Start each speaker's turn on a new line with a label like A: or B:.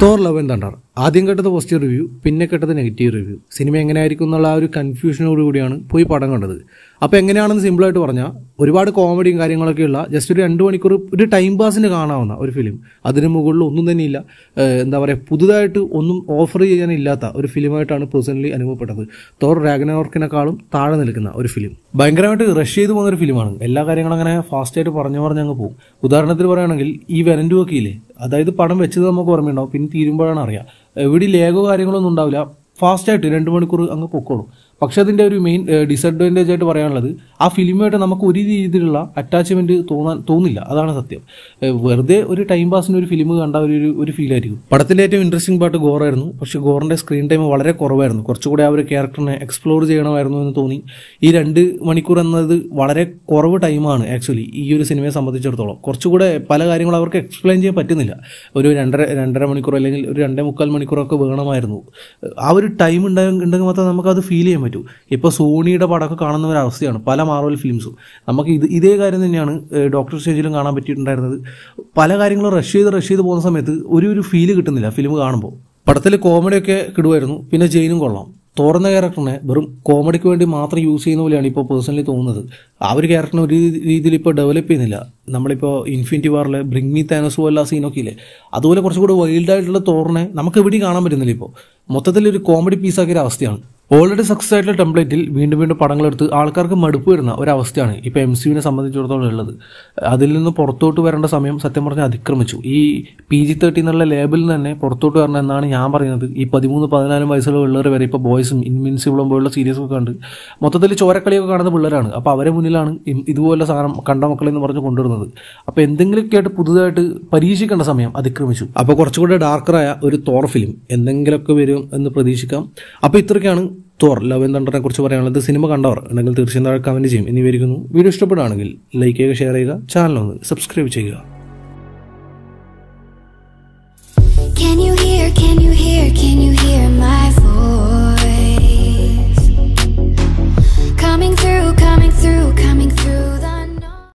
A: Thor love ఏందంటారు ആദ്യം കേട്ടത് positive review പിന്നെ കേട്ടത് നെഗറ്റീവ് റിവ്യൂ സിനിമ എങ്ങനെയായിരിക്കും എന്നുള്ള ആ ഒരു കൺഫ്യൂഷനോട് കൂടിയാണ് പോയി പടം കണ്ടത്. അപ്പോൾ എങ്ങനെയാണെന്ന് സിമ്പിളായിട്ട് പറഞ്ഞാൽ ഒരുപാട് കോമഡിയും കാര്യങ്ങളൊക്കെയുള്ള ജസ്റ്റ് ഒരു രണ്ട് മണിക്കൂർ ഒരു ടൈം പാസിന് കാണാവുന്ന ഒരു ഫിലിം അതിന് മുകളിൽ ഒന്നും തന്നെ ഇല്ല. എന്താ പറയുക പുതുതായിട്ട് ഒന്നും ഓഫർ ചെയ്യാനില്ലാത്ത ഒരു ഫിലിമായിട്ടാണ് പേഴ്സണലി അനുഭവപ്പെട്ടത്. തോർ രാഗനോർക്കിനെക്കാളും താഴെ നിൽക്കുന്ന ഒരു ഫിലിം ഭയങ്കരമായിട്ട് റഷ് ചെയ്ത് പോകുന്ന ഒരു ഫിലിമാണ് എല്ലാ കാര്യങ്ങളും അങ്ങനെ ഫാസ്റ്റായിട്ട് പറഞ്ഞു പറഞ്ഞ് അങ്ങ് പോകും. ഉദാഹരണത്തിന് പറയുകയാണെങ്കിൽ ഈ വെനന്റു ഒക്കെ അതായത് പടം വെച്ചത് നമുക്ക് ഓർമ്മയുണ്ടാവും. പിന്നെ തീരുമ്പോഴാണ് അറിയാം. എവിടെ ലേഗോ കാര്യങ്ങളൊന്നും ഉണ്ടാവില്ല. ഫാസ്റ്റായിട്ട് രണ്ട് മണിക്കൂർ അങ്ങ് പൊക്കോളും. പക്ഷെ അതിന്റെ ഒരു മെയിൻ ഡിസഡ്വാന്റേജ് ആയിട്ട് പറയാനുള്ളത് ആ ഫിലിമുമായിട്ട് നമുക്ക് ഒരു രീതിയിലുള്ള അറ്റാച്ച്മെന്റ് തോന്നാൻ തോന്നില്ല. അതാണ് സത്യം. വെറുതെ ഒരു ടൈം പാസിന് ഒരു ഫിലിം കണ്ട ഒരു ഒരു- ആയിരിക്കും. പടത്തിന്റെ ഏറ്റവും ഇൻട്രസ്റ്റിംഗ് പാട്ട് ഗോറായിരുന്നു. പക്ഷെ ഗോറിന്റെ സ്ക്രീൻ ടൈം വളരെ കുറവായിരുന്നു. കുറച്ചുകൂടി ആ ഒരു ക്യാരക്ടറിനെ എക്സ്പ്ലോർ ചെയ്യണമായിരുന്നു എന്ന് തോന്നി. ഈ രണ്ട് മണിക്കൂർ എന്നത് വളരെ കുറവ് ടൈമാണ് ആക്ച്വലി ഈ ഒരു സിനിമയെ സംബന്ധിച്ചിടത്തോളം. കുറച്ചുകൂടെ പല കാര്യങ്ങളും അവർക്ക് എക്സ്പ്ലെയിൻ ചെയ്യാൻ പറ്റുന്നില്ല. ഒരു രണ്ടര രണ്ടര മണിക്കൂർ അല്ലെങ്കിൽ ഒരു രണ്ടേ മുക്കാൽ മണിക്കൂറൊക്കെ വേണമായിരുന്നു. ആ ഒരു ടൈം ഉണ്ടെങ്കിൽ മാത്രമേ നമുക്ക് അത് ഫീൽ ചെയ്യാൻ പറ്റൂ. ഇപ്പോൾ സോണിയുടെ പടമൊക്കെ കാണുന്ന ഒരു അവസ്ഥയാണ് പല മാർവൽ ഫിലിംസും നമുക്ക് ഇത് ഇതേ കാര്യം തന്നെയാണ് ഡോക്ടർ സ്റ്റേജിലും കാണാൻ പറ്റിയിട്ടുണ്ടായിരുന്നത്. പല കാര്യങ്ങളും റഷ് ചെയ്ത് റഷ് ചെയ്ത് പോകുന്ന സമയത്ത് ഒരു ഒരു ഫീൽ കിട്ടുന്നില്ല ഫിലിം കാണുമ്പോൾ. പടത്തിൽ കോമഡിയൊക്കെ കിടുമായിരുന്നു പിന്നെ ജെയിനും കൊള്ളാം. തുറന്ന ക്യാരക്ടറിനെ വെറും കോമഡിക്ക് വേണ്ടി മാത്രം യൂസ് ചെയ്യുന്ന പോലെയാണ് ഇപ്പോൾ പേഴ്സണലി തോന്നുന്നത്. ആ ഒരു ക്യാരക്ടറിനെ ഒരു രീതിയിൽ ഇപ്പോൾ ഡെവലപ്പ് ചെയ്യുന്നില്ല. നമ്മളിപ്പോൾ ഇൻഫിനിറ്റി വാറിലെ ബ്രിങ് മീ താനോസ് പോലെ ആ സീനൊക്കെ ഇല്ലേ അതുപോലെ കുറച്ചുകൂടി വൈൽഡ് ആയിട്ടുള്ള തോറിനെ നമുക്ക് എവിടെയും കാണാൻ പറ്റുന്നില്ല ഇപ്പോൾ മൊത്തത്തിൽ ഒരു കോമഡി പീസാക്കിയ ഒരു അവസ്ഥയാണ്. ഓൾറെഡി സക്സസ് ആയിട്ടുള്ള ടെംപ്ലേറ്റിൽ വീണ്ടും വീണ്ടും പടങ്ങളെടുത്ത് ആൾക്കാർക്ക് മടുപ്പ് വരുന്ന ഒരവസ്ഥയാണ് ഇപ്പോൾ എം സിയുവിനെ സംബന്ധിച്ചിടത്തോളം ഉള്ളത്. അതിൽ നിന്ന് പുറത്തോട്ട് വരേണ്ട സമയം സത്യം പറഞ്ഞാൽ അതിക്രമിച്ചു. ഈ പി ജി തേർട്ടി എന്നുള്ള ലേബലിൽ തന്നെ പുറത്തോട്ട് വരണം എന്നാണ് ഞാൻ പറയുന്നത്. ഈ പതിമൂന്ന് പതിനാലും വയസ്സുള്ള പിള്ളേർ വരെ ഇപ്പോൾ ബോയ്സും ഇൻവിൻസിബിളും പോലുള്ള സീരീസൊക്കെ കണ്ട് മൊത്തത്തിൽ ചോരക്കളിയൊക്കെ കാണുന്ന പിള്ളേരാണ്. അപ്പോൾ അവരെ മുന്നിലാണ് ഇതുപോലെ സാധനം കണ്ട മക്കളെന്ന് പറഞ്ഞ് കൊണ്ടുവരുന്നത്. അപ്പോൾ എന്തെങ്കിലുമൊക്കെ ആയിട്ട് പുതുതായിട്ട് പരീക്ഷിക്കേണ്ട സമയം അതിക്രമിച്ചു. അപ്പോൾ കുറച്ചുകൂടെ ഡാർക്കറായ ഒരു തോർ ഫിലിം എന്തെങ്കിലുമൊക്കെ വരും എന്ന് പ്രതീക്ഷിക്കാം. അപ്പോൾ ഇത്രയൊക്കെയാണ് തോർ ലവ് ആൻഡ് തണ്ടറിനെ കുറിച്ച് പറയാനുള്ളത്. സിനിമ കണ്ടവർ ഉണ്ടെങ്കിൽ തീർച്ചയായും താഴെ കമന്റ് ചെയ്യും. ഇനി ഇരിക്കുന്നു വീഡിയോ ഇഷ്ടപ്പെടുകയാണെങ്കിൽ ലൈക്ക് ചെയ്യുക ഷെയർ ചെയ്യുക ചാനൽ ഒന്ന് സബ്സ്ക്രൈബ് ചെയ്യുക.
B: Can you hear, can you hear, can you hear my voice?